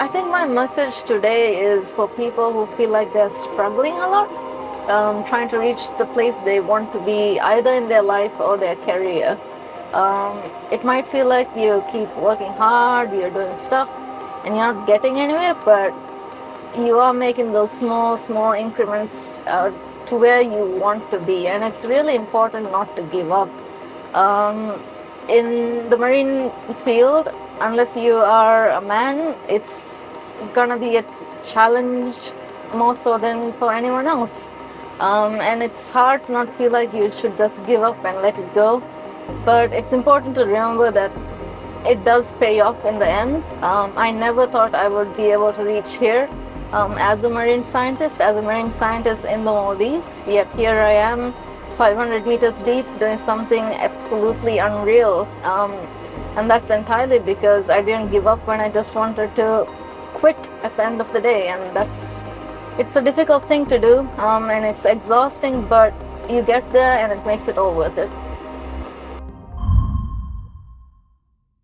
I think my message today is for people who feel like they're struggling a lot, um, trying to reach the place they want to be, either in their life or their career. Um, it might feel like you keep working hard, you're doing stuff, and you're not getting anywhere, but you are making those small, small increments uh, to where you want to be, and it's really important not to give up. Um, in the marine field, unless you are a man, it's gonna be a challenge more so than for anyone else. Um, and it's hard to not feel like you should just give up and let it go. But it's important to remember that it does pay off in the end. Um, I never thought I would be able to reach here um, as a marine scientist, as a marine scientist in the Maldives, yet here I am 500 meters deep doing something absolutely unreal. Um, and that's entirely because I didn't give up when I just wanted to quit at the end of the day. And that's, it's a difficult thing to do um, and it's exhausting, but you get there and it makes it all worth it.